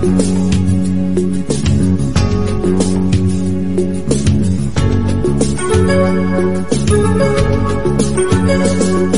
Thank you.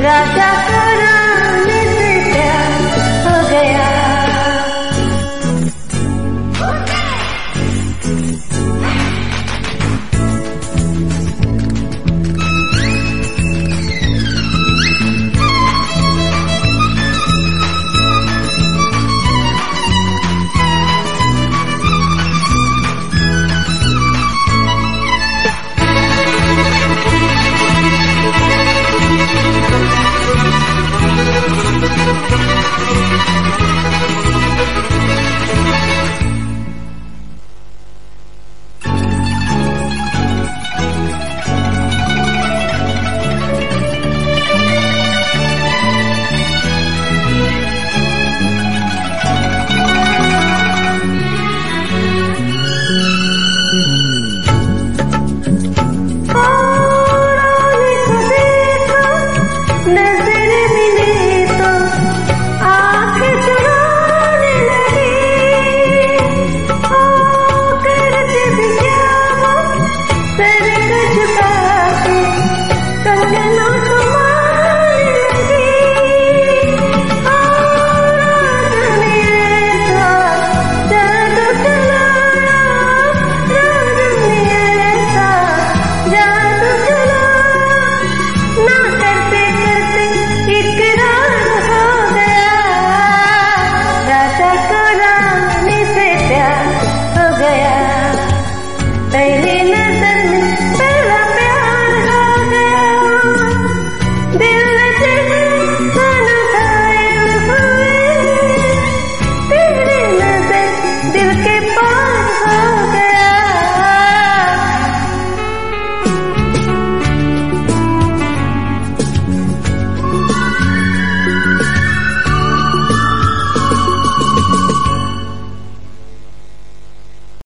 Gracias.